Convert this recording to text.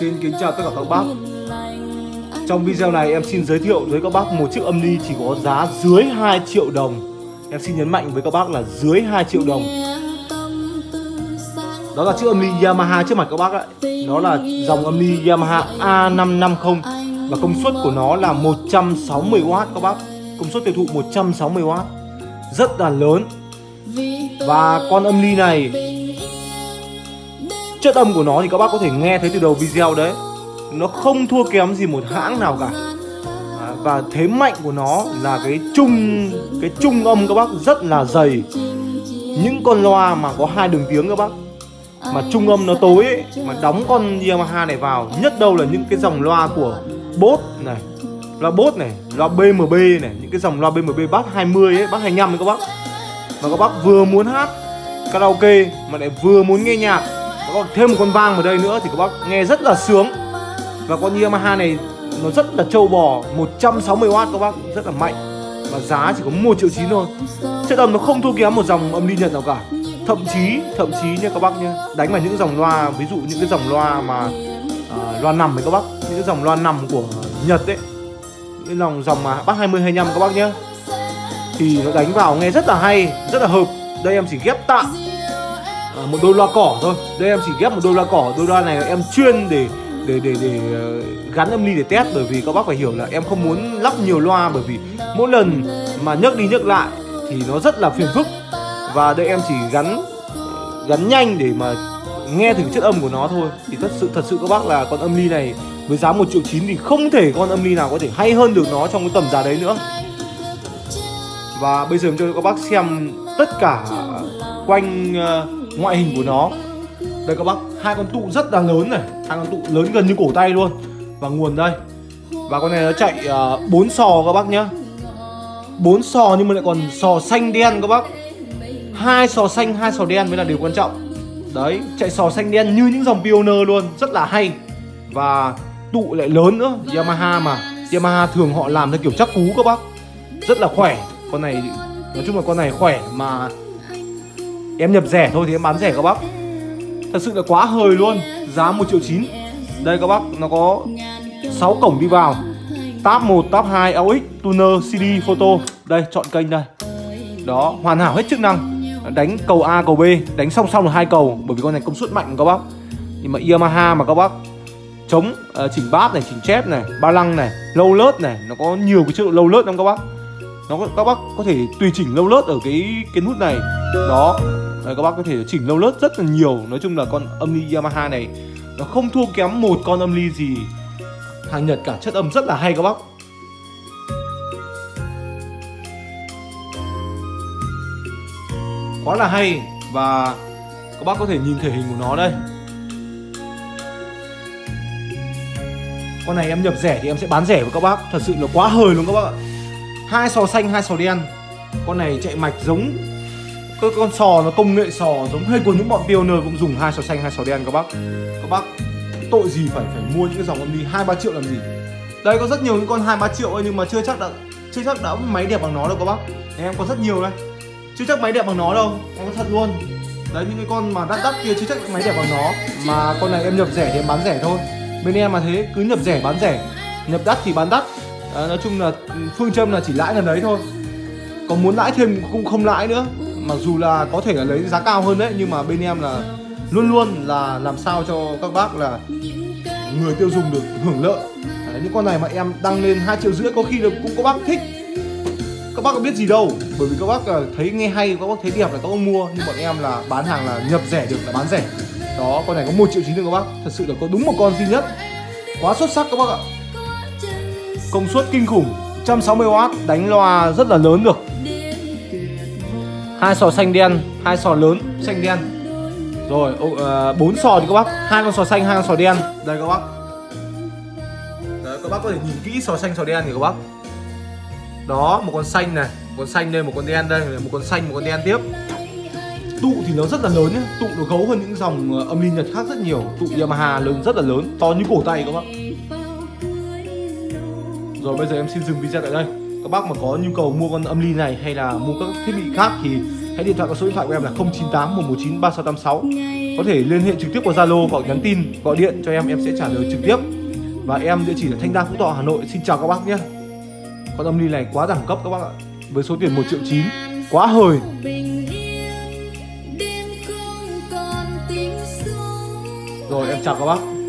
Xin kính chào tất cả các bác. Trong video này em xin giới thiệu với các bác một chiếc âm ly chỉ có giá dưới 2 triệu đồng. Em xin nhấn mạnh với các bác là dưới 2 triệu đồng. Đó là chiếc âm ly Yamaha trước mặt các bác ạ. Nó là dòng âm ly Yamaha A550 Và công suất của nó là 160W các bác. Công suất tiêu thụ 160W Rất là lớn. Và con âm ly này chất âm của nó thì các bác có thể nghe thấy từ đầu video đấy. Nó không thua kém gì một hãng nào cả. À, và thế mạnh của nó là cái trung cái trung âm các bác rất là dày. Những con loa mà có hai đường tiếng các bác. Mà trung âm nó tối ấy, mà đóng con Yamaha này vào nhất đâu là những cái dòng loa của Bose này loa Bose này loa BMB này những cái dòng loa BMB bass 20 ấy bass 25 ấy các bác. Mà các bác vừa muốn hát karaoke mà lại vừa muốn nghe nhạc có thêm một con vang vào đây nữa thì các bác nghe rất là sướng. Và con Yamaha này nó rất là trâu bò 160W các bác rất là mạnh. Và giá chỉ có 1 triệu chín thôi. Chất âm nó không thua kém một dòng âm ly nhật nào cả. Thậm chí thậm chí nha các bác nhé đánh vào những dòng loa ví dụ những cái dòng loa mà uh, loa nằm ấy các bác. Những cái dòng loa nằm của nhật ấy. Những dòng dòng mà bắt 20 25 các bác nhé. Thì nó đánh vào nghe rất là hay rất là hợp. Đây em chỉ ghép tạm à, một đôi loa cỏ thôi. Đây em chỉ ghép một đôi loa cỏ. Đôi loa này em chuyên để để để để ờ, gắn âm ly để test bởi vì các bác phải hiểu là em không muốn lắp nhiều loa bởi vì mỗi lần mà nhấc đi nhấc lại thì nó rất là phiền phức. Và đây em chỉ gắn gắn nhanh để mà nghe thử chất âm của nó thôi. Thì thật sự thật sự các bác là con âm ly này với giá một triệu chín thì không thể con âm ly nào có thể hay hơn được nó trong cái tầm giá đấy nữa. Và bây giờ em cho các bác xem tất cả quanh uh, ngoại hình của nó. Đây các bác hai con tụ rất là lớn này. Hai con tụ lớn gần như cổ tay luôn. Và nguồn đây. Và con này nó chạy à, bốn uh, sò các bác nhá. Bốn sò nhưng mà lại còn sò xanh đen các bác. Hai sò xanh hai sò đen mới là điều quan trọng. Đấy chạy sò xanh đen như những dòng pioneer luôn. Rất là hay. Và tụ lại lớn nữa. Yamaha mà. Yamaha thường họ làm theo kiểu chắc cú các bác. Rất là khỏe. Con này nói chung là con này khỏe mà Em nhập rẻ thôi thì em bán rẻ các bác. Thật sự là quá hời luôn. Giá 1 triệu chín. Đây các bác nó có 6 cổng đi vào. Tab 1, Tab 2, aux, tuner, CD, photo. Đây chọn kênh đây. Đó hoàn hảo hết chức năng. Đánh cầu A, cầu B. Đánh song song được hai cầu Bởi vì con này công suất mạnh các bác. Nhưng mà Yamaha mà các bác. Chống uh, chỉnh bass này, chỉnh chép này Ba lăng này, lâu lớt này. Nó có nhiều cái chế độ lâu lớt lắm các bác. Nó các bác có thể tùy chỉnh lâu lớt ở cái cái nút này. Đó. Đấy, các bác có thể chỉnh lâu lớt rất là nhiều. Nói chung là con âm ly Yamaha này nó không thua kém một con âm ly gì. Hàng Nhật cả chất âm rất là hay các bác. Quá là hay và các bác có thể nhìn thể hình của nó đây. Con này em nhập rẻ thì em sẽ bán rẻ với các bác. Thật sự là quá hời luôn các bác ạ. Hai sò xanh hai sò đen. Con này chạy mạch giống cái con sò nó công nghệ sò giống hay của những bọn pioneer cũng dùng hai sò xanh hai sò đen các bác. Các bác tội gì phải phải mua những cái dòng âm đi hai ba triệu làm gì? Đây có rất nhiều những con hai ba triệu ấy, nhưng mà chưa chắc đã chưa chắc đã máy đẹp bằng nó đâu các bác. Em có rất nhiều đây. Chưa chắc máy đẹp bằng nó đâu em có thật luôn. Đấy những cái con mà đắt đắt kia chưa chắc máy đẹp bằng nó. Mà con này em nhập rẻ thì em bán rẻ thôi. Bên em mà thế cứ nhập rẻ bán rẻ. Nhập đắt thì bán đắt. À, nói chung là ừ, phương châm là chỉ lãi lần đấy thôi. Còn muốn lãi thêm cũng không lãi nữa mặc dù là có thể là lấy giá cao hơn đấy nhưng mà bên em là luôn luôn là làm sao cho các bác là người tiêu dùng được hưởng lợi. Đấy, những con này mà em đăng lên hai triệu rưỡi có khi được cũng có bác thích. Các bác có biết gì đâu bởi vì các bác ờ, thấy nghe hay các bác thấy đẹp là các bác mua nhưng bọn em là bán hàng là nhập rẻ được là bán rẻ. Đó con này có một triệu chín được các bác. Thật sự là có đúng một con duy nhất. Quá xuất sắc các bác ạ. Công suất kinh khủng 160W đánh loa rất là lớn được hai sò xanh đen hai sò lớn xanh đen. Rồi ờ, bốn uh, sò thì các bác. Hai con sò xanh hai con sò đen. Đây các bác. Đấy, các bác có thể nhìn kỹ sò xanh sò đen thì các bác. Đó một con xanh này một con xanh đây một con đen đây một con xanh một con đen tiếp. Tụ thì nó rất là lớn nhé tụ nó gấu hơn những dòng ờ, âm ly nhật khác rất nhiều. Tụ yamaha lớn rất là lớn. To như cổ tay các bác. Rồi bây giờ em xin dừng video tại đây các bác mà có nhu cầu mua con âm ly này hay là mua các thiết bị khác thì hãy điện thoại qua số điện thoại của em là 098 119 3686 có thể liên hệ trực tiếp qua Zalo hoặc nhắn tin, gọi điện cho em em sẽ trả lời trực tiếp. Và em địa chỉ là Thanh Đa, Phú Thọ, Hà Nội. Xin chào các bác nhé. Con âm ly này quá đẳng cấp các bác ạ. Với số tiền 1 triệu 9 quá hời. Rồi, em chào các bác.